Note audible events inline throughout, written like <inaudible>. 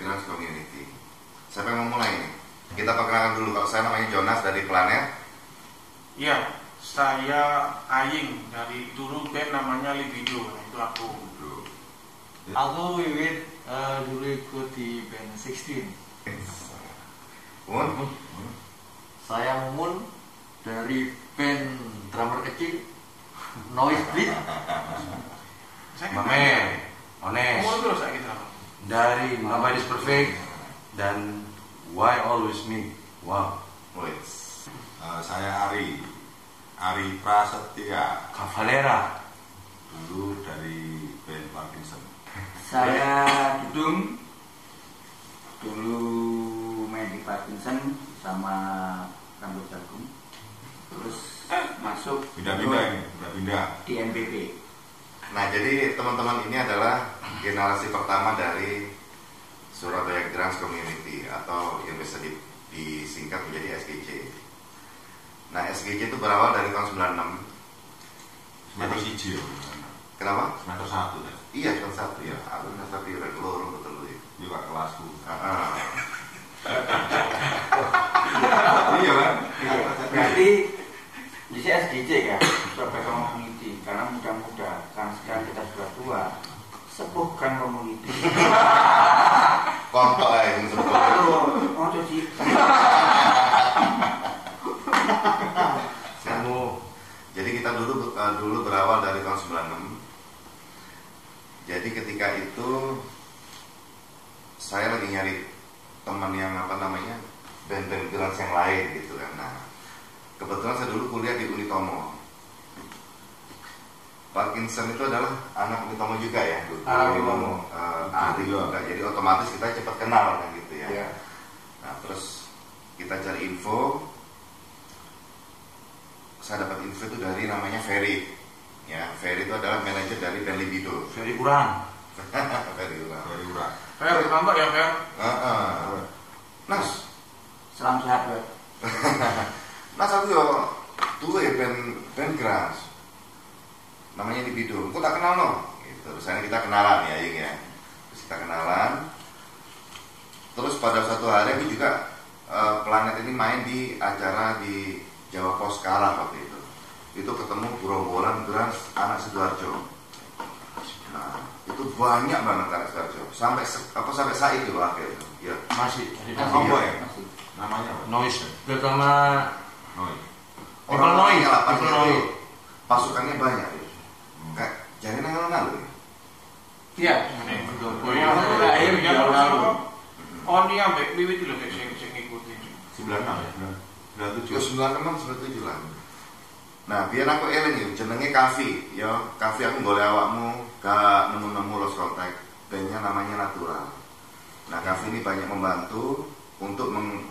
Grants Community. Siapa yang mau mulai ini? Kita perkenalkan dulu kalau saya namanya Jonas dari Planet. Iya, saya Aying dari dulu band namanya Libido, itu aku. Aku Wiwit eh, dulu ikut di band 16 Mun, Saya Mumun dari band drummer kecil Noise Beat Saya Mame, Ones, Umur terus saya gitu. Dari Nobody is Perfect dan Why Always Me. Wow, Wits. Eh, saya Ari. Ari Prasetya. Cavalera. Dulu dari band Parkinson. Saya Dudung dulu main di Parkinson sama rambut jagung terus masuk Pindah-pindah ini, pindah-pindah. di NBP Nah jadi teman-teman ini adalah generasi pertama dari Surabaya Grants Community atau yang bisa di- disingkat menjadi SGC. Nah SGC itu berawal dari tahun 96. Semester siji ya. Kenapa? Semester satu ya. Iya cuma satu ya. Aku nggak tapi regular betul ya. Juga kelasku. Ah, ah. <laughs> iya kan? berarti di SDJ ya Surabaya Community karena kita sudah tua sepuhkan community <laughs> Kontok ya ini sebetulnya. Mau cuci <laughs> Kamu Jadi kita dulu uh, dulu berawal dari tahun 96. Jadi ketika itu saya lagi nyari teman yang apa namanya band-band yang lain gitu kan. Nah, kebetulan saya dulu kuliah di Unitomo. Parkinson itu adalah anak Unitomo juga ya. Ah, Unitomo. Uh, adik Iya. juga. Jadi otomatis kita cepat kenal kan gitu ya. Iya. Nah, terus kita cari info. Saya dapat info itu dari namanya Ferry. Ya, Ferry itu adalah manajer dari band Libido. <laughs> Ferry Urang. Ferry ulang. Dari Urang. Fer, nampak ya Fer? Heeh. Nas, selam sehat buat <laughs> Nas aku yo tuh ya band band Gras. Namanya Libido. Kok tak kenal no? Gitu. Terus akhirnya kita kenalan ya, Ying ya. Terus kita kenalan. Terus pada suatu hari aku juga eh, planet ini main di acara di Jawa Pos sekarang waktu itu. Itu ketemu gerombolan Gras anak Sidoarjo. Nah, itu banyak banget anak Sidoarjo. Sampai apa sampai saat itu akhirnya. Ya. Masih. Masih, Combo ya. masih Namanya apa? Noise. Terutama noise, people itu noise. pasukannya banyak. Ya. Jadi nang ngalu ya. Iya Oh iya, aku Akhir akhir dia ya lalu. Oh ini ambek wiwit kayak sing sing ngikutin. 96 ya. 97. Terus 96 97 lah. Nah, biar aku eling ya, jenenge Kavi, ya. Kavi aku golek awakmu gak nemu-nemu lost contact. Bandnya namanya Natural. Nah, Kavi ini banyak membantu untuk meng,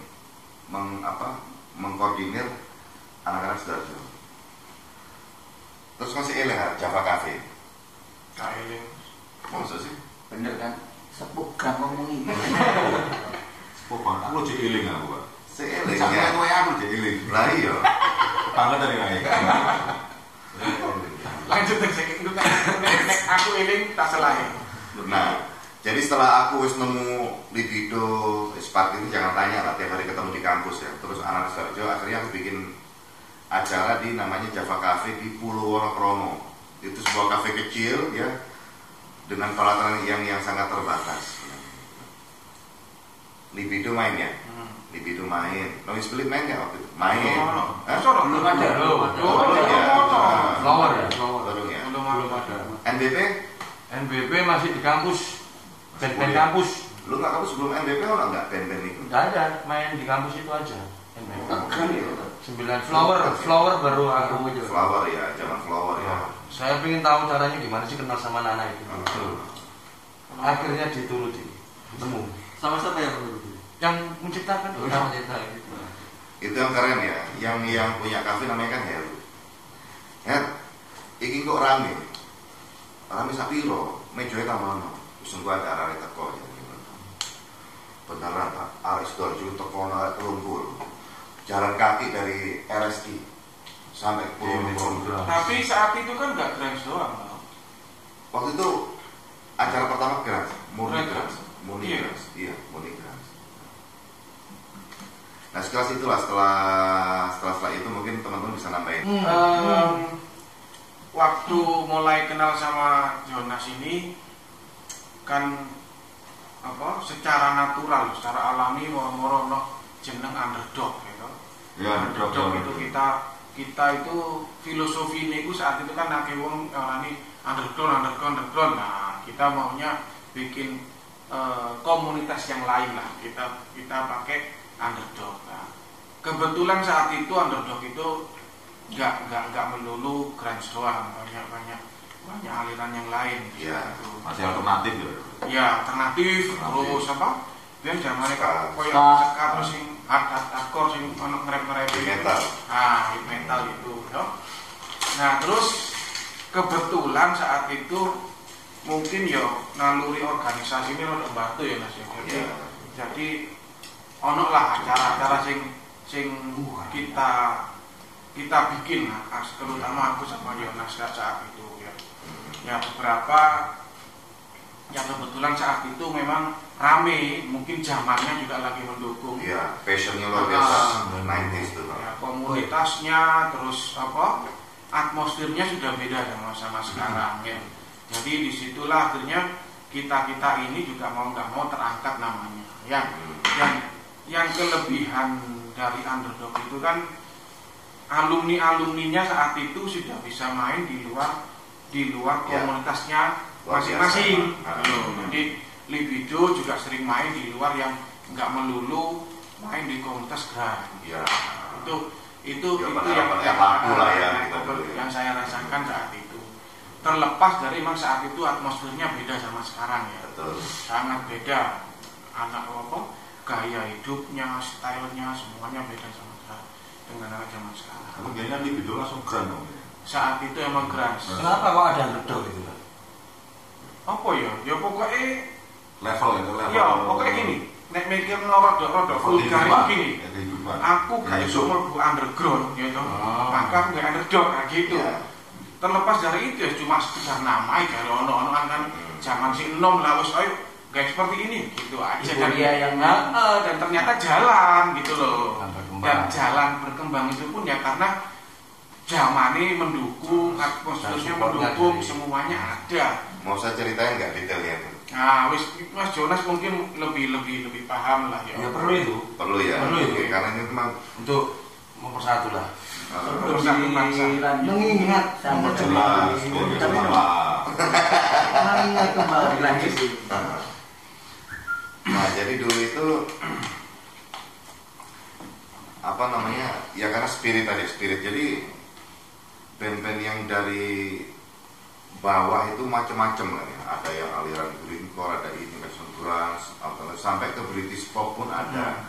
meng- apa, mengkoordinir anak-anak Sidoarjo. Terus masih eling ya, Java Cafe. Kailing. Maksud sih? bener kan sepuhkan community Oh, <laughs> Bang, aku jadi iling aku, Pak. Si eling Sampai ya. aku jadi iling. Lah iya. Bangga dari naik. Lanjut sing itu nek aku eling tak selain. Nah, jadi setelah aku wis nemu libido, spark itu jangan tanya lah tiap hari ketemu di kampus ya. Terus anak Sarjo akhirnya aku bikin acara di namanya Java Cafe di Pulau Wonokromo. Itu sebuah kafe kecil ya dengan peralatan yang yang sangat terbatas. Libido main ya, libido main. Noise Split main nggak waktu itu? Main. Oh, Hah? Sorok. Belum ada. Belum. Oh, belum. Oh, Flower ya. Belum ya. Belum Belum ada. ada. NBP? NBB masih di kampus. Band-band kampus. Lu nggak kamu sebelum NBP orang nggak band-band itu? Enggak ada, main di kampus itu aja. Kan ya Sembilan flower, flower baru aku aja. Flower ya, zaman flower. Saya pengen tahu caranya gimana sih kenal sama Nana itu. Akhirnya dituruti, ketemu. Sama siapa yang menurut Yang menciptakan. Oh, cerita gitu. itu. Yang keren ya. Yang yang punya kafe namanya kan Heru. Her iki kok rame? Rame sapiro mejoe tamono usung gua ada arek teko ya beneran pak. Arek sidoarjo teko arek telumpur jalan kaki dari RSI sampai ke Pulau Lombok Tapi saat itu kan nggak Grants doang. Waktu itu acara pertama Grants. Murni. Grants. Murni Iya. Grants. Iya Murni Grants. Nah sekelas itulah setelah setelah setelah itu mungkin teman-teman bisa nambahin. Em, waktu mulai kenal sama Jonas ini kan apa secara natural secara alami moro-moro no jeneng underdog gitu. Ya, underdog underdog. itu kita kita itu filosofi ini itu saat itu kan akeh wong ini underground underground underground nah kita maunya bikin eh, komunitas yang lain lah kita kita pakai underdog nah, kebetulan saat itu underdog itu nggak nggak nggak melulu grunge doang banyak banyak banyak aliran yang lain Iya. gitu. Masih alternatif ya. ya alternatif, Alternatif. terus apa biar zaman Ska. koyo terus sing hard hard hardcore sing ono Heavy metal. ah heavy metal itu ya. nah terus kebetulan saat itu mungkin ya naluri organisasi ini udah bantu ya mas ya jadi, Iya. jadi ono lah acara-acara sing sing kita kita bikin lah as- terutama aku sama Yonas saat itu ya ya beberapa ya kebetulan saat itu memang rame mungkin zamannya juga lagi mendukung Iya, fashionnya luar biasa. 90s tuh. Pak. ya, komunitasnya terus apa atmosfernya sudah beda sama sama sekarang ya jadi di situlah akhirnya kita kita ini juga mau nggak mau terangkat namanya yang yang yang kelebihan dari underdog itu kan alumni alumninya saat itu sudah bisa main di luar di luar Ya. komunitasnya masing-masing jadi libido juga sering main di luar yang nggak melulu main di komunitas grand Iya. itu itu Ya, itu yang laku lah ya, ya. yang saya rasakan saat itu terlepas dari memang saat itu atmosfernya beda sama sekarang ya Betul. sangat beda anak apa gaya hidupnya stylenya semuanya beda sama sekarang dengan anak zaman sekarang di video langsung keren dong. ya. saat itu emang keras Kenapa kok ada underdog itu? Apa ya? Ya pokoknya Level itu level. ya pokoknya gini. Nek mikir rodo rodo vulgar gini. Ya, aku gak Ya, iso itu. mlebu underground gitu Oh. maka aku gak underdog nah, gitu. Iya. terlepas dari itu ya cuma sekedar nama ya ono ono kan kan. Zaman si enom lah wis ayo gak seperti ini gitu. Aja dan Euforia yang- eh, dan ternyata jalan gitu loh. Dan jalan berkembang itu pun ya karena zaman ini mendukung atmosfernya supportnya mendukung semuanya ada Mau saya ceritain nggak detailnya tuh? nah wis Mas Jonas mungkin lebih lebih lebih paham lah ya Ya perlu itu Perlu ya. Perlu itu. Oke, karena ini memang untuk mempersatu lah. uh, satu bangsa. mengingat sama Jelas, salah. mengingat kembali lanjut Nah, jadi dulu itu apa namanya? Ya karena spirit tadi, spirit. Jadi band-band yang dari bawah itu macam-macam lah ya. Ada yang aliran greencore, ada ini grunge, alternatif, sampai ke British pop pun ada.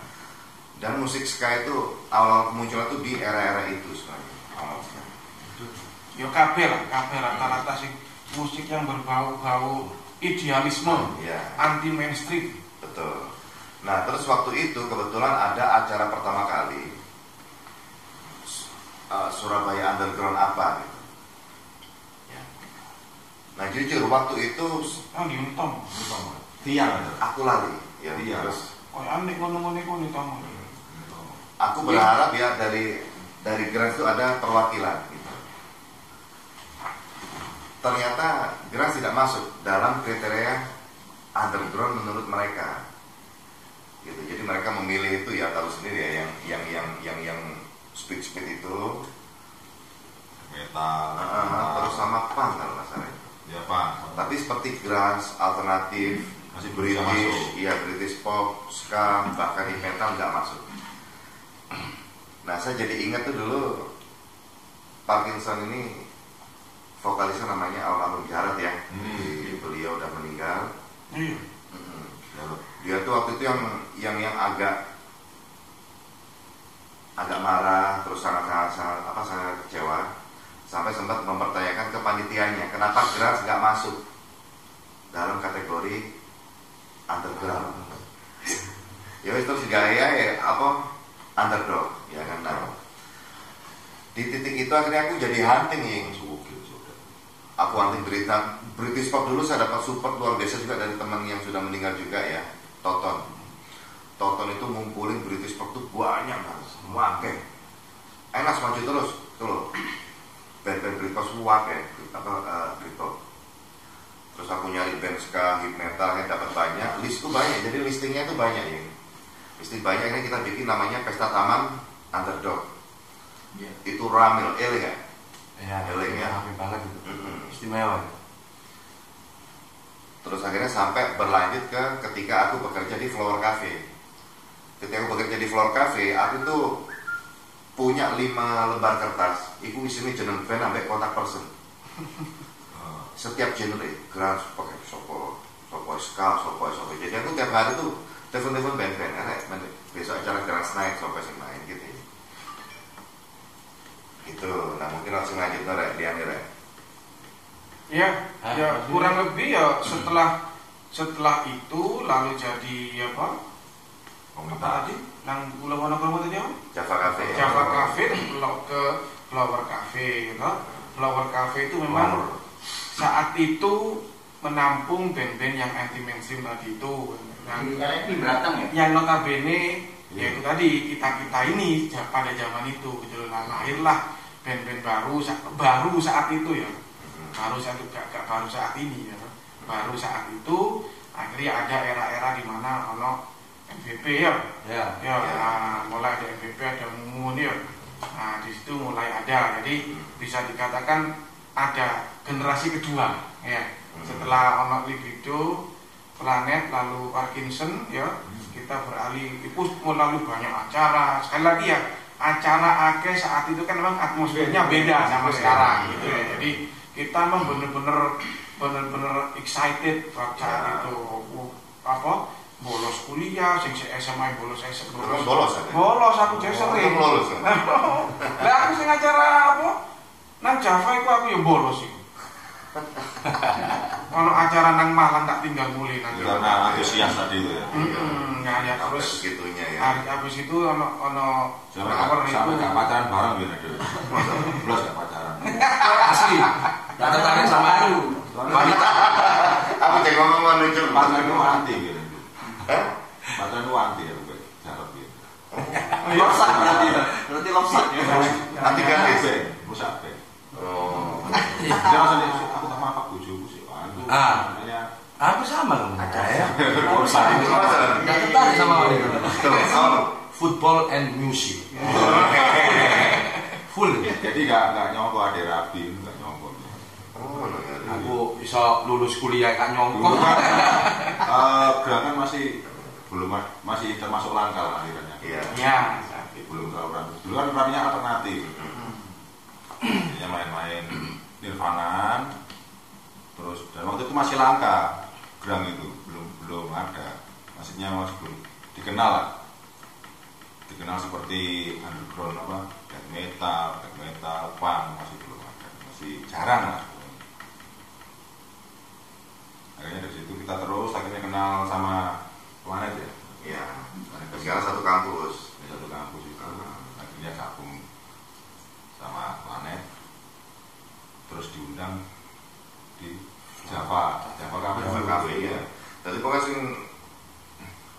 Dan musik ska itu awal kemunculan itu di era-era itu sebenarnya. Awal sekali. ya kabeh lah kabeh rata-rata sing musik yang berbau-bau idealisme Ya. anti mainstream Betul. Nah, terus waktu itu kebetulan ada acara pertama kali uh, Surabaya Underground apa gitu. Ya. Jujur waktu itu oh di untung Tiang aku lari, ya. Iya. Terus oh aneh ngono-ngono iku nih tamu aku berharap ya dari dari Grans itu ada perwakilan gitu. Ternyata Grans tidak masuk dalam kriteria underground menurut mereka. Gitu. Jadi mereka memilih itu ya tahu sendiri ya yang yang yang yang yang speed speed itu Metal. uh, terus sama punk kalau nggak salah. Ya Pak. Tapi seperti grunge, alternatif, Masih British, masuk. iya British pop, ska, bahkan heavy metal nggak masuk. Nah saya jadi ingat tuh dulu Parkinson ini vokalisnya namanya Almarhum Jarot ya. Hmm. Di- Beliau udah meninggal. Mm-mm. Dia tuh waktu itu yang yang yang agak agak marah, terus sangat sangat, sangat apa sangat kecewa, sampai sempat mempertanyakan kepanitiaannya, kenapa Gras nggak masuk dalam kategori underground. <laughs> ya wis terus gaya ya apa underdog ya kan nah. Di titik itu akhirnya aku jadi hunting sudah. aku hunting berita British Pop dulu saya dapat support luar biasa juga dari teman yang sudah meninggal juga ya Toton Toton itu ngumpulin British Pop tuh banyak banget semua enak maju terus tuh band-band Britpop semua akeh apa uh, Britpop terus aku nyari band ska hip metal yang dapat banyak list tuh banyak jadi listingnya tuh banyak ya listing banyak ini kita bikin namanya pesta taman underdog Iya. itu ramil ele kan Ya, Eling ya. Happy banget gitu. Mm-mm. Istimewa. Terus akhirnya sampai berlanjut ke ketika aku bekerja di Flower Cafe. Ketika aku bekerja di Flower Cafe, aku tuh punya lima lembar kertas. Iku isinya jeneng band sampai kontak person. Ah, <laughs> Setiap genre, grunge, pakai sopo, sopo ska, sopo sopo. Jadi aku tiap hari tuh telepon-telepon band-band. Karena besok acara grunge night, sopo sing main gitu. Gitu. Nah mungkin langsung lanjut Rek, Dian Rek. Ya, ya kurang lebih ya setelah setelah itu lalu jadi apa? Apa komunitas. tadi? Nang Pulau Wonosobo tadi apa? Java Cafe. Java Cafe dan pulau ke Flower Cafe gitu. Flower Cafe itu memang saat itu menampung band-band yang anti mainstream tadi itu yang ini beratang ya. yang notabene ya itu tadi kita kita ini pada zaman itu gitu. Nah, lahirlah band-band baru sa- baru saat itu ya baru saat itu gak, gak baru saat ini ya baru saat itu akhirnya ada era-era di mana ono MVP ya? Ya. ya nah, mulai ada MVP ada Mumun ya. Nah di situ mulai ada. Jadi bisa dikatakan ada generasi kedua ya. Setelah ono libido planet lalu Parkinson ya. Kita beralih itu melalui banyak acara. Sekali lagi ya acara akeh saat itu kan memang atmosfernya beda sama sekarang gitu ya. Jadi kita memang bener-bener bener-bener excited pada saat itu. Apa bolos kuliah sing si SMA bolos SMA bolos ada? bolos aku jadi sering lolos, ya? <laughs> lah aku sing acara apa nang Java itu aku yang bolos itu kalau <laughs> acara nang Malang tak tinggal mulai nang Java Karena antusias tadi itu ya. Hmm, ya, ya terus segitunya ya. habis, habis itu ono ono Sampai power gak, sampai itu gak pacaran bareng gitu. Plus gak pacaran. <laughs> Asli. Tak tertarik sama aku. Soalnya Aku cek ngomong menuju. pacaran itu anti gitu. Hah? Pacaran itu anti ya, gue. Jarot gitu. Lopsak berarti. Berarti lopsak ya. Anti garis. Rusak, rusak be. Oh. Dia langsung nih, aku tak apa bujuku sih. Aduh, Ah. Aku sama loh. ya. rusak. Gak tertarik sama? Football and music. Full. Jadi gak gak nyongkok ada rapi, gak nyongkok. Oh, no, bisa lulus kuliah kak nyongkok. kan <laughs> eh, gerakan masih belum ma- masih termasuk langka lah akhirnya. Iya. ya. Belum terlalu rapi. Dulu kan rapinya alternatif. Ya main-main Nirvana, terus dan waktu itu masih langka gerang itu belum belum ada maksudnya masih belum dikenal lah dikenal seperti underground apa black metal black metal punk masih belum ada masih jarang lah akhirnya dari situ kita terus akhirnya kenal sama planet ya Iya. planet Sekarang satu kampus. di satu kampus itu akhirnya gabung sama planet terus diundang di Java Java Cafe Java Cafe ya. Jadi pokoknya sing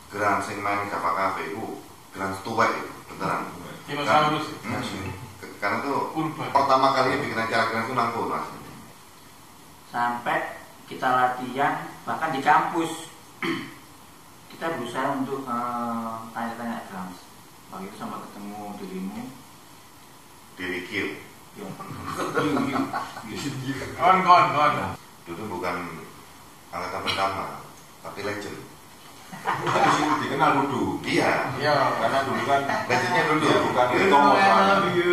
geran sing main Java Cafe itu geran tua itu beneran. dinosaurus Hmm. Ke- Karena tuh urban pertama kali bikin acara geran itu nangkul mas. Sampai kita latihan bahkan di kampus <clears throat> kita berusaha untuk eh, tanya-tanya drums. Waktu itu sama ketemu dirimu. Diri kill. Ya. kon kon kon Dulu bukan angkatan pertama, tapi legend. sih dikenal dulu Iya. ya karena dulu kan Legendnya dulu. dia bukan Iya. itu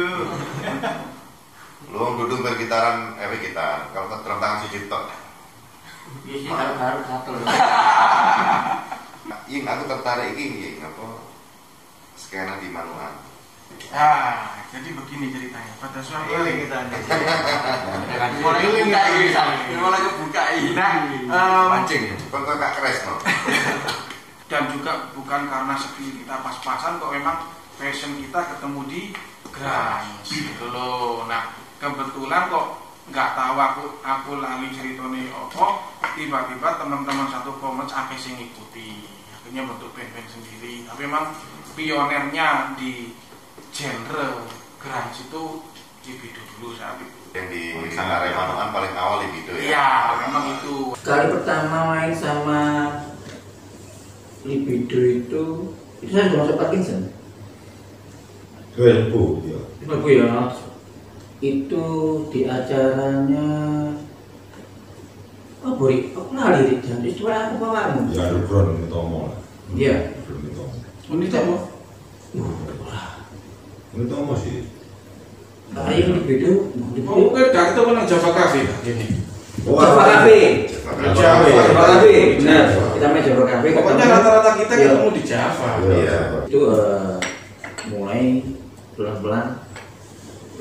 Lu wong duduk bergitaran, eh gitar. Kalau terang tangan si Cipto. <laughs> Iya sih harus satu. Ying, aku tertarik ini, Ying, apa? Skena di Manuan. Ah, jadi begini ceritanya. Pada suatu hari kita Mulai buka ini, mulai buka ini. Nah, Mancing ya. Kau gak keres, no? <laughs> dan juga bukan karena skill kita pas-pasan kok memang passion kita ketemu di Grams gitu loh nah kebetulan kok nggak tahu aku aku lali ceritanya apa tiba-tiba teman-teman satu komen akeh sing ngikuti akhirnya bentuk band-band sendiri tapi memang pionernya di genre Grams itu Cibido dulu saat itu Yang di area Manuan paling awal itu ya? iya memang itu Kali pertama main sama Libido itu itu saya masuk Parkinson. Dua ribu, ya. Ibu ya itu di acaranya oh bori oh lali di jam itu cuma aku bawamu. Ya underground ini tomo lah. Iya. Underground ini tomo. ini kamu Ini tomo sih. nah ini Libido oh Libido kan dari itu kan Java Cafe. Ini. Java Cafe. Java. Java Cafe. Benar. Kita main Java Cafe pokoknya rata-rata kita Iya. ketemu di Java. Iya. itu eh, mulai pelan-pelan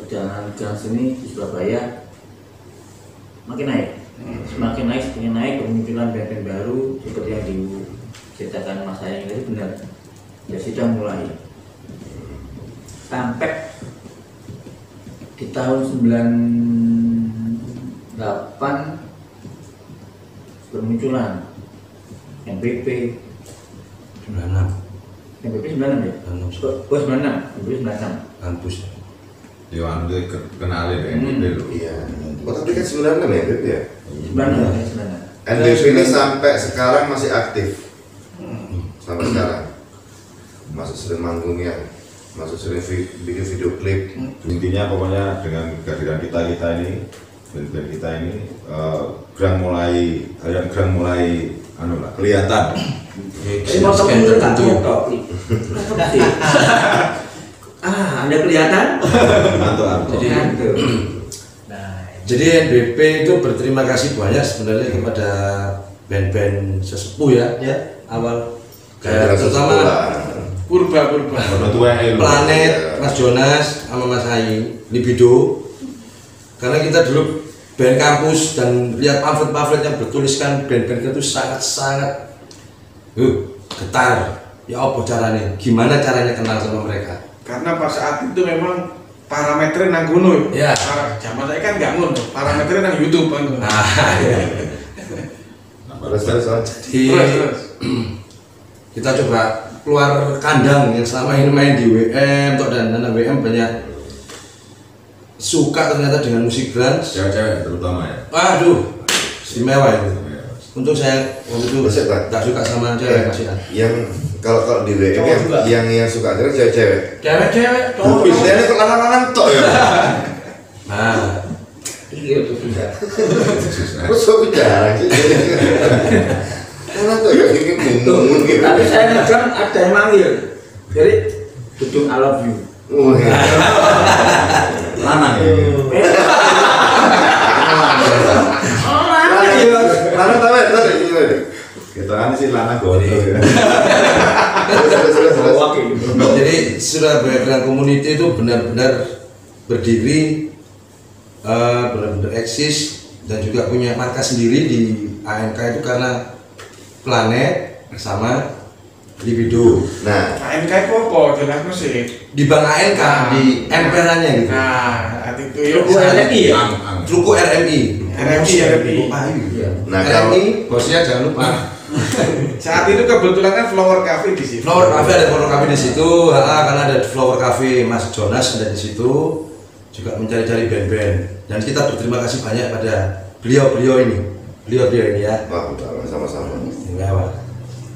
perjalanan Trans ini di Surabaya makin naik. Semakin naik semakin naik bermunculan band-band baru seperti yang diceritakan Mas Ayang tadi benar. Ya sudah mulai. Sampai di tahun 98 bermunculan MPP 96 MPP 96 ya? 96 Oh 96, MPP 96 kampus. Ya, anu dia ke- kenalin ya, Hmm. Lho. Iya. Oh, tapi kan 96 ya, Beb ya? 96 ya 96 NDP ini sampai sekarang masih aktif. Sampai sekarang. Masih sering manggungnya. Masih sering vi- bikin video klip. Intinya pokoknya dengan kehadiran kita kita ini, band-band kita ini, eh, Grang mulai, aliran Grang mulai, anu lah, kelihatan. Tapi mau tahu dulu foto Ah, Anda kelihatan? Jadi- Mantap. <clears throat> Jadi NBP itu berterima kasih banyak sebenarnya kepada band-band sesepuh ya, Ya. awal kayak terutama lho. Planet, Iya. Mas Jonas, sama Mas Ayi, Libido. Karena kita dulu band kampus dan lihat pamflet-pamflet yang bertuliskan band-band itu sangat-sangat uh, getar. Ya apa caranya? Gimana caranya kenal sama mereka? Karena pas saat itu memang parameternya nang gunung Iya. zaman saya kan nggak ngono parameternya nang YouTube kan Nah, ya. Terus terus terus. Jadi terus terus <clears throat> kita coba keluar kandang yang selama ini main di WM toh dan anak WM banyak suka ternyata dengan musik grunge. Cewek-cewek terutama ya. Waduh, istimewa itu. Untung saya itu Pak. tak suka sama cewek masih kan. Yang kalau kalau di WM yang, yang yang suka kira cewek-cewek. Cewek-cewek, Biasanya kok lanang-lanang tok ya. <laughs> Nah, Iya tuh sudah. Terus aku jarang sih. Karena tuh ya ini ngumun gitu. Tapi saya ngedrum ada yang manggil. Jadi Dudung I love you. Wah, ya. <laughs> Lanang ya. Lanang tahu ya, tahu ya, gimana deh? Kita kan sih lanang gondok ya. Jadi Surabaya Grand Community itu benar-benar berdiri, eh, benar-benar eksis dan juga punya markas sendiri di AMK itu karena Planet sama Libido. Nah, AMK popo jelas sih Di Bank ANK, di emperannya gitu. nah itu ya Ruko RMI ya? Ang, ang. Ruko RMI. RMI, RMI. Iya. Nah, kalau- RMI, bosnya jangan lupa. <laughs> saat itu kebetulan kan flower cafe di situ Flower Cafe ada Flower Cafe di situ, ah, karena ada Flower Cafe Mas Jonas ada di situ, juga mencari-cari band-band. Dan kita berterima kasih banyak pada beliau-beliau ini, beliau-beliau ini ya, Wah, udah, sama-sama. istimewa,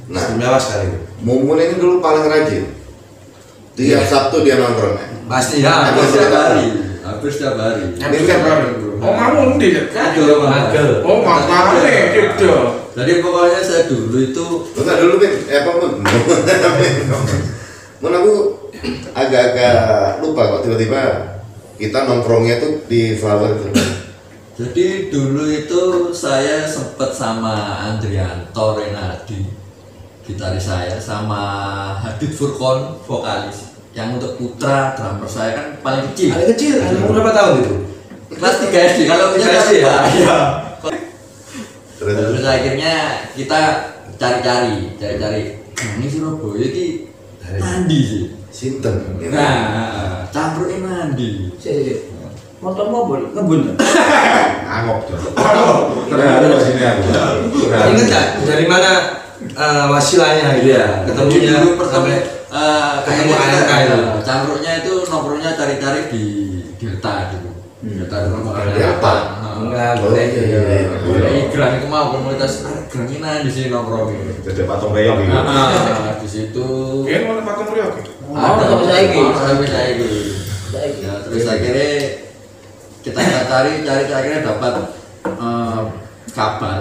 Nah. istimewa sekali. Mumun ini dulu paling rajin. Tiap Sabtu dia nongkrong ya. Pasti ya, Hampir setiap hari. hampir setiap hari oh kamu di Magel. oh mas mana nih gitu jadi pokoknya saya dulu itu Enggak dulu Bin, eh apa Mun? Mun aku agak-agak lupa kok tiba-tiba kita nongkrongnya tuh di flower itu. Jadi dulu itu saya sempat sama Andrianto Renaldi gitaris saya sama Hadid Furkon vokalis yang untuk putra drummer saya kan paling kecil Anak kecil, anak umur berapa tahun itu? kelas 3 SD kalau punya 3 SD ya? iya Terus terus akhirnya kita cari-cari cari-cari nah, ini Surabaya ini mandi sih Sinten. ya. nah campurnya mandi Si, si, si. Motor mobil ngebun. Angop tuh. Ternyata di sini aku. Ingat nggak dari mana eh, wasilanya gitu ya? Ketemunya pertama eh, ketemu kayaknya ANK kita- itu. campurnya itu nongkrongnya cari-cari di Delta dulu Delta dulu mau Delta. apa enggak Oh, boleh iya, iya, iya. Boleh iklan itu mau komunitas ah, gerangina di sini nongkrongnya. Jadi patung reyong gitu. Ah, di situ Biar mau patung Rio gitu. ada sampai saiki. Oh, sampai saiki. Saiki. Ya, terus akhirnya kita cari cari akhirnya dapat eh, kabar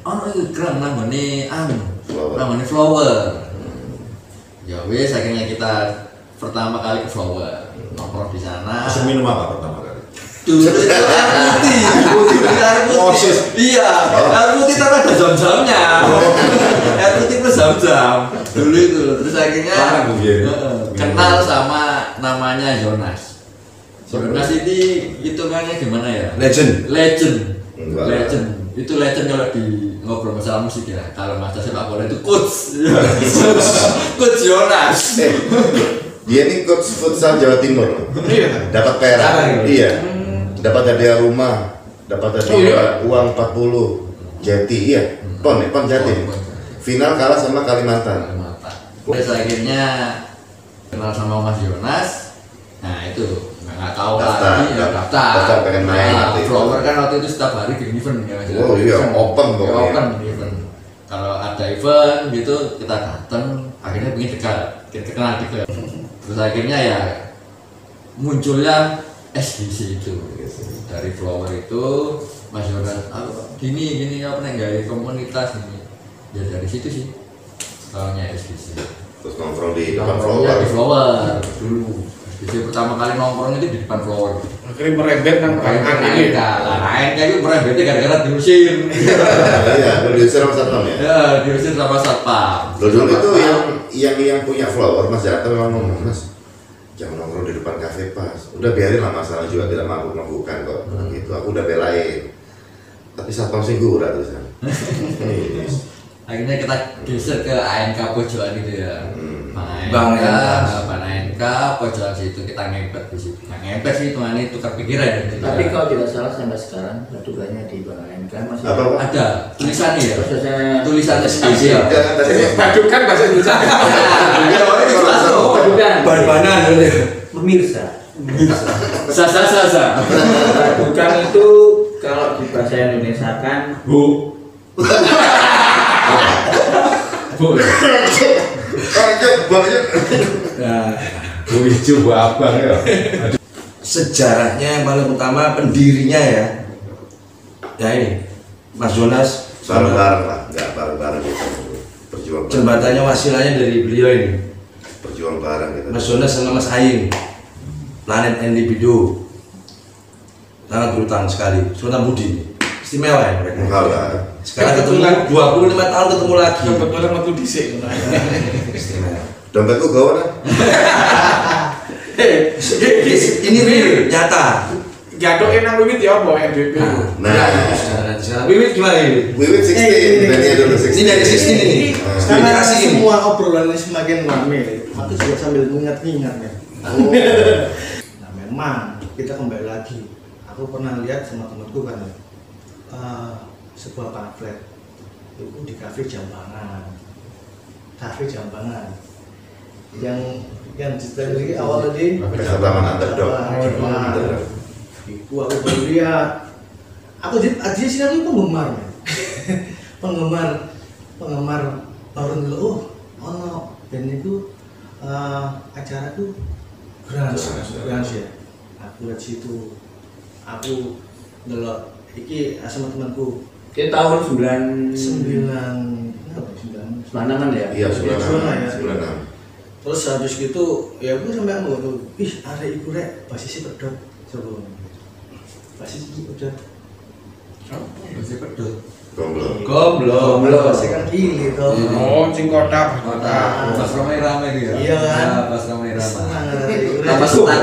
oh itu gerang namanya anu Flower. namanya flower ya wes akhirnya kita pertama kali ke flower nongkrong di sana. Pesen minum apa pertama kali? dulu itu air putih. Air putih. Iya air putih tapi ada jam-jamnya. Air putih plus jam-jam. Dulu itu terus akhirnya kenal sama namanya Jonas. Jonas ini hitungannya gimana ya? Legend. legend. Legend. Itu legend kalau di ngobrol masalah musik ya kalau masa sepak bola itu coach coach Jonas Eh, dia nih coach futsal Jawa Timur. Iya. Dapat perak. Ini? Iya. Dapat hadiah rumah, dapat hadiah uang 40 Jati, iya. Pon, ya, pon Jati. Final kalah sama Kalimantan. Kalimantan. Terus akhirnya kenal sama Mas Jonas. Nah itu nggak tahu Daftar, lagi ya daftar. daftar. Pengen main Nah, waktu itu. Flower kan waktu itu setiap hari bikin event ya. Mas. Oh, iya, Event. open Ya, pokoknya. open event. Kalau ada event gitu kita datang. Akhirnya bikin dekat, kita kenal dekat. Terus akhirnya ya munculnya SDC itu dari Flower itu Mas Jonas "Ah, gini gini apa nih nggak komunitas ini ya dari situ sih awalnya SDC Terus nongkrong di depan flower. di Flower dulu SDC pertama kali nongkrong itu di depan Flower Akhirnya merembet bangkang naik ini. naik kayak itu merembetnya gara-gara diusir. <laughs> Iya, diusir sama satpam ya. ya diusir sama satpam. Lo dulu itu yang yang yang punya flower Mas Jatah memang ngomong Mas jangan nongkrong di depan kafe pas udah biarin lah masalah juga tidak mabuk mabukan kok. Gitu aku udah belain. Tapi satpam sih gurah terus kan akhirnya kita geser ke ANK pojokan itu ya. Hmm. Bang. Bang ANK pojokan situ kita ngempet di situ nah, ngempet sih hitungannya itu kepikiran ya Tapi kalau tidak salah sampai sekarang petugasnya di Bang ANK masih Apa, Pak? ada tulisannya ya Prosesnya tulisannya spesial Jangan tadi Padukan bahasa Indonesia. Iya, itu langsung. Padukan. Ban-banan gitu ya. pemirsa. Sa sa sa sa. Padukan itu kalau di bahasa Indonesia kan Bu. Bu. Lanjut. Nah, Abang ya. sejarahnya yang paling utama pendirinya ya. Ya ini. Mas Jonas bareng-bareng lah nggak bareng-bareng gitu. Berjuang bareng. Jembatannya wasilanya dari beliau ini. berjuang bareng gitu. Mas Jonas sama Mas Aing Planet Individu. Sangat berutang sekali. Sultan Budi. Istimewa ya mereka. Enggak lah. Sekarang ketemu 25 tahun ketemu lagi. Kebetulan metu dhisik. <laughs> istimewa. Dompetku gawa kan <laughs> ini real nyata. Jatuh enang wiwit ya apa MBP. nah Sekarang Wiwit gimana ini? Wiwit 16 dari dulu 16 Ini dari 16 ini. Ini Karena semua obrolannya semakin rame, aku juga sambil mengingat-ingat ya. <laughs> Nah memang kita kembali lagi. Aku pernah lihat sama temanku kan eh, sebuah pamflet. Itu di kafe Jambangan, kafe Jambangan yang yang ditandai awal tadi Underdog. Jambangan. Itu aku baru lihat. Aku di dia sini aku penggemar, <laughs> penggemar penggemar baru dulu. Oh, ono band itu eh, acara tuh grunge, grunge ya. Aku lihat situ, aku ndelok iki sama temanku kita tahun 9 sembilan apa sembilan 96 ya. iya Sembilan ya. sebulan terus habis gitu ya gue sampai ngomong tuh ih ada ibu rek basisi pedot Coba. Pasti udah. Masih pedut. Goblok. Goblok. Goblok, saya kan gini toh. Oh, cing kotak. Kota pas rame-rame gitu. Iya kan? Ya, pas rame-rame. Senang. Tambah setan.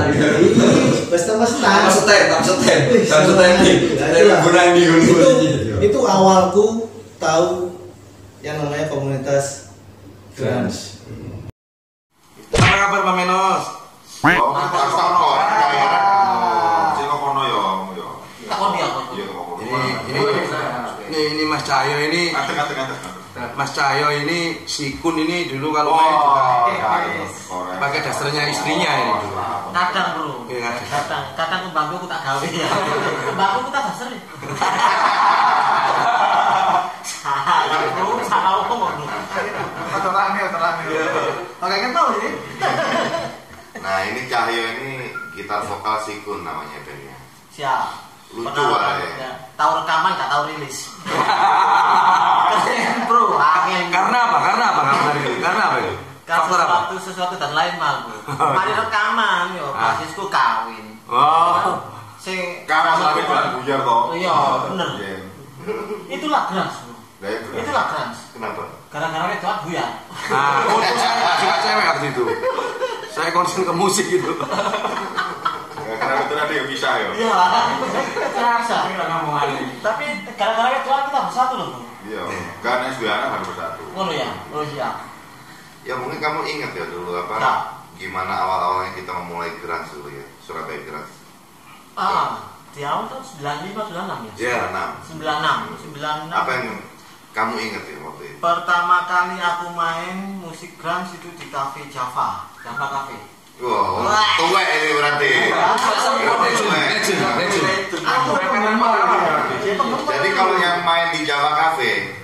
Pas tambah setan. Tambah setan, tambah setan. Tambah setan. Nah, Setan itu awalku tahu yang namanya komunitas grunge. Apa kabar Pak Menos? Oh, harus kok. Iya. Ini Mas Cahyo ini. Mas Cahyo ini sikun ini dulu kalau Oh, main juga iya, korek. pakai dasternya istrinya ini dulu. Kadang bro, Iya, kadang. kadang, aku tak gawe <laughs> ya. Pembantu aku tak dasar. <laughs> Salah bro, salah ngomong bro. Terangnya, terangnya. Oke kan tahu sih. Nah ini Cahyo ini gitar vokal Sikun namanya bandnya. Siap. Lucu, wae. ya. Tahu rekaman nggak tahu rilis. Keren <laughs> bro, angin. Karena apa? Karena apa? Karena itu? Karena apa itu? Karena Faktor apa? sesuatu sesuatu dan lain mal bro. <laughs> Mari rekaman yo, Ah. basisku kawin. Oh, Sing Kamu sampe bulan buyar toh. Iya, bener. Iya. Itulah bro. Nah, itu kan. Itulah grans. Kenapa? Gara-gara wedok buyar. nah, untuk saya nggak suka cewek waktu itu. Saya konsen ke musik gitu. Karena itu nanti yang bisa ya. Iya, terasa. Tapi gara-gara wedok kita bersatu loh. Iya. Karena SBA harus bersatu. Ngono ya, oh iya. Ya mungkin kamu ingat ya dulu apa? Nah. Gimana awal-awalnya kita memulai grunge dulu ya, Surabaya grunge. Ah, di awal tahun 95 96 ya. Iya. Enam. 96, 96. Apa yang kamu ingat ya waktu itu? Pertama kali aku main musik grunge itu di cafe Java, Java Cafe. Wow, Wah. tua ini berarti. Jadi kalau yang main di Java Cafe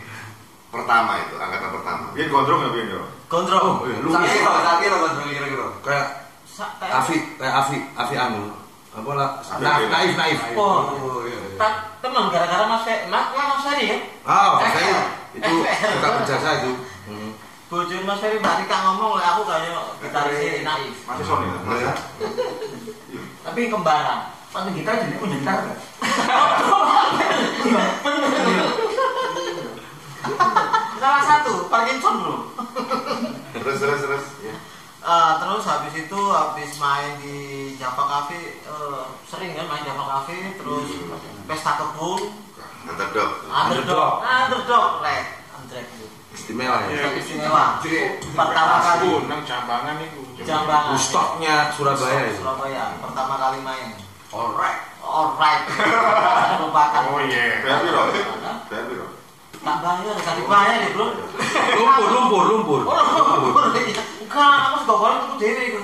pertama itu angkatan pertama. Biar gondrong ya biar ya. Gondrong. Oh, iya, lu kira-kira kayak Sa- kayak- Afi, kayak Afi, Afi anu. Apa lah? Naif, naif, naif. Oh. iya, iya. Teman gara-gara Mas Mas Mas Ferry ya. Ah, Eh, saya itu eh, eh. bukan berjasa itu. Hmm. Bojone Mas Ferry Mbak Rika ngomong lah aku kayak gitaris naif. Masih Sony. Masa? Tapi kembaran. Pas gitar jadi punya kan? Salah satu, Parkinson bro. Terus terus terus. Ya. Eh, terus habis itu habis main di Java Cafe eh, sering kan main Java Cafe terus pesta kebun Underdog. underdog underdog Andrek itu Istimewa ya. Iya. istimewa pertama kali nang jambangan itu. jambangan Stoknya Surabaya itu. Surabaya pertama kali main Alright. alright <laughs> lupakan Oh iya. Bayar piro? Bayar piro? tak bayar gak dibayar ya bro Lumpur, lumpur, lumpur. Oh, lumpur. Enggak, aku suka barang tuku dhewe iku.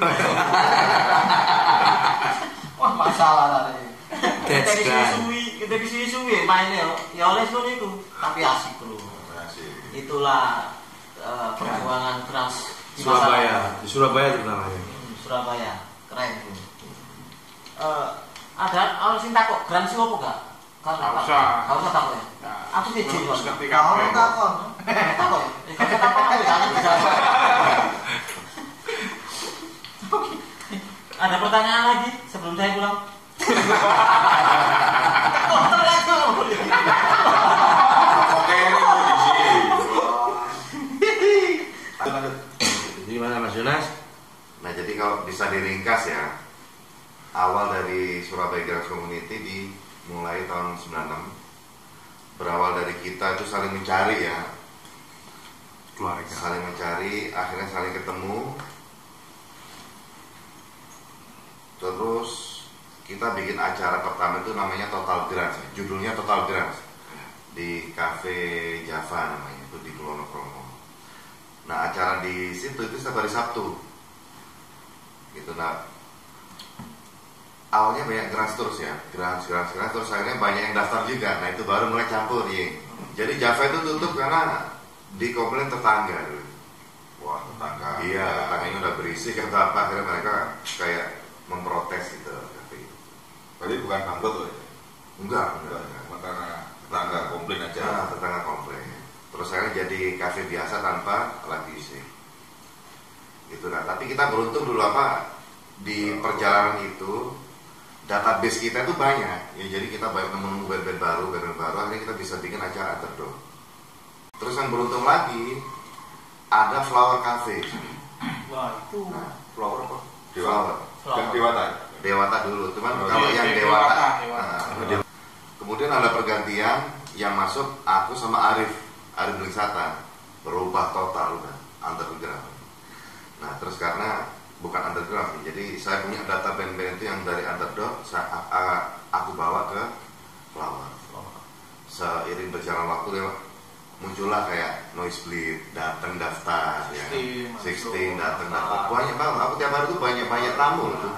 Wah, masalah tadi. Kita di sini right. suwi, kita di sini suwi mainnya ya oleh seluruh itu, tapi asik bro. Masih. Itulah eh, perjuangan keras di Surabaya, di Surabaya terutama ya. Hmm, Surabaya, keren bro. Eh, ada orang sing takut grand sih apa gak? Usah. Usah Aku kok. ngerti kabeh. Ada pertanyaan lagi sebelum saya pulang? <laughs> Kotor lagi. Oke, ini kondisi. Lanjut lanjut. Gimana Mas Jonas? Nah jadi kalau bisa diringkas ya Awal dari Surabaya Grunge Community dimulai tahun 96 Berawal dari kita itu saling mencari ya Keluarga. Saling mencari, akhirnya saling ketemu Terus kita bikin acara pertama itu namanya Total Grunge Judulnya Total Grunge Di Cafe Java namanya, itu di Pulau Nokromo Nah acara di situ itu setiap hari Sabtu gitu nah awalnya banyak grants terus ya grants grants grants terus akhirnya banyak yang daftar juga nah itu baru mulai campur ya jadi Java itu tutup karena di komplain tetangga dulu Wah, tetangga. iya tetangganya udah berisik atau apa akhirnya mereka kayak memprotes gitu tapi bukan bangkrut loh ya? enggak enggak, enggak. Tetangga komplain aja. Nah, tetangga komplain. Terus akhirnya jadi kafe biasa tanpa alat musik gitu nah tapi kita beruntung dulu apa di perjalanan itu database kita itu banyak. Ya jadi kita banyak nemu-nemu band-band baru band-band baru akhirnya kita bisa bikin acara underdog terus yang beruntung lagi ada flower cafe. Wah itu nah, Flower apa? flower. Dan Dewata. Dewata dulu. Cuman Oh, kalau iya, yang iya, Dewata, Dewata, Dewata. nah, kemudian ada pergantian yang masuk aku sama Arif. Arif Belisata berubah total udah underground. Nah terus karena bukan underground jadi saya punya data band-band itu yang dari underdog saya, aku bawa ke flower. Seiring berjalan waktu lewat muncullah kayak noise bleed datang daftar ya. Sixteen, 16 masuk. datang daftar. Banyak banget. Aku tiap hari tuh banyak banyak tamu tuh.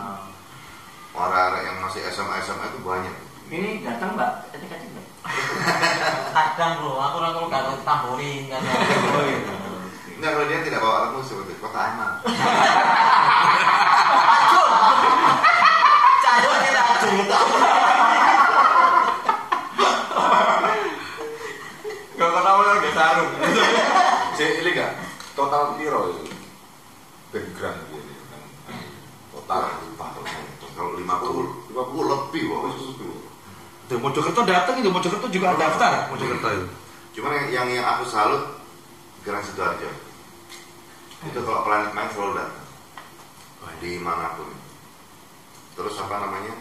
Orang-orang yang masih SMA SMA itu banyak Ini datang mbak, kecil-kecil mbak. <laughs> kadang bro, aku orang kalau gak tahu tamborin kan. Enggak kalau dia tidak bawa alat musik seperti kota <laughs> aman Cahyo ini tak cerita. Gak kenal lagi sarung. Saya ini gak total piro itu. Background gitu. Total lupa kalau 50 50 lebih wah Tuh, Mojokerto datang itu, Mojokerto juga daftar. Mojokerto itu. cuman yang, yang yang aku salut Gerang Sidoarjo. Itu kalau planet main selalu datang di mana pun. Terus apa namanya?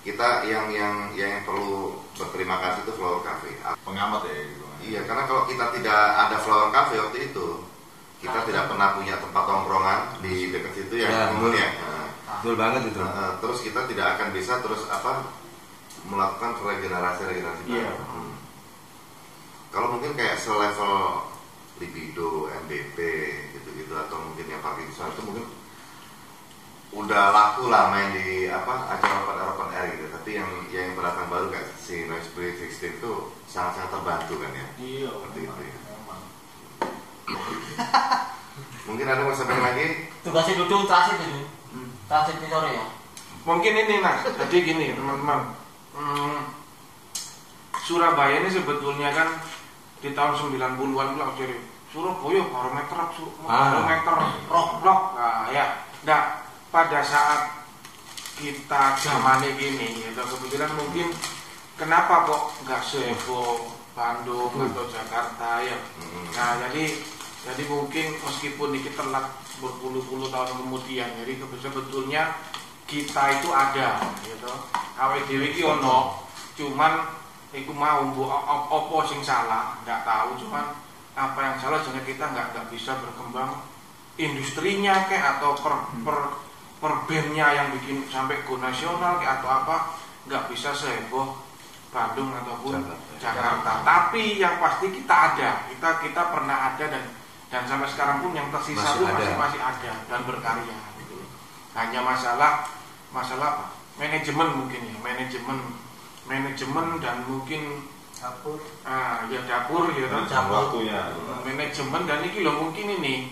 Kita yang yang yang perlu berterima kasih itu Flower Cafe. Pengamat ya gitu. iya karena kalau kita tidak ada Flower Cafe waktu itu kita tidak pernah punya tempat tongkrongan di dekat situ Ya. yang ya Nah, Betul banget itu. Nah, terus kita tidak akan bisa terus apa melakukan regenerasi regenerasi Iya. baru. Hmm. Kalau mungkin kayak selevel libido, MBP gitu-gitu atau mungkin yang Parkinson itu mungkin udah laku lah main di apa acara open air open air gitu. Tapi yang yang pendatang baru kayak si Noise Breed 16 itu sangat-sangat terbantu kan ya. Iya, Seperti itu ya. <laughs> Mungkin ada mau sampaikan lagi? Tugasnya duduk transit itu. Transit di sore ya. Mungkin ini mas, jadi gini teman-teman. Hmm, Surabaya ini sebetulnya kan di tahun 90-an lah jadi Surabaya barometer Sur- Ah. barometer rock rock nah, ya. Nah, pada saat kita zaman gini gitu kebetulan mungkin kenapa kok nggak seheboh Bandung atau Jakarta ya Hmm. nah jadi jadi mungkin meskipun ini telat berpuluh-puluh tahun kemudian jadi sebetulnya kita itu ada gitu awet dewi iki ono cuman iku mau opo sing salah nggak tahu cuman apa yang salah sehingga kita nggak nggak bisa berkembang industrinya kayak atau per per per bandnya yang bikin sampai go nasional kayak atau apa nggak bisa seheboh Bandung ataupun Jakarta. Tapi yang pasti kita ada, kita kita pernah ada dan dan sampai sekarang pun yang tersisa Masih ada. masih masih ada dan berkarya. Hanya masalah masalah apa? Manajemen mungkin ya, manajemen manajemen dan mungkin Dapur. ah ya dapur ya kan Jam waktunya. manajemen dan ini loh mungkin ini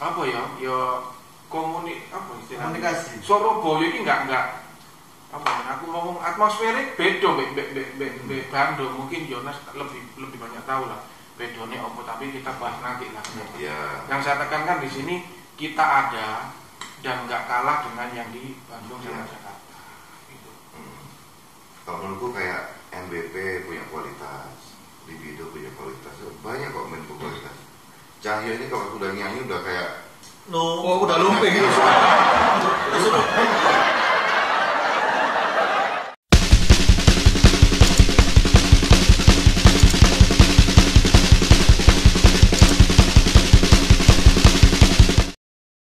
apa ya ya komuni apa istilahnya Komunikasi. Surabaya ini enggak enggak apa ya, aku ngomong atmosferik beda mbek mbek mbek mbek mbek Bandung mungkin Jonas lebih lebih banyak tahu lah bedanya apa tapi kita bahas nanti lah Ya. yang saya tekankan di sini kita ada dan nggak kalah dengan yang di Bandung sama Iya. Jakarta gitu. Hmm. Kalau menurutku kayak MBP punya kualitas, Libido punya kualitas, banyak kok main kualitas. Cahyo ini kalau sudah nyanyi udah kayak Lo. Oh, udah lumping <laughs> gitu.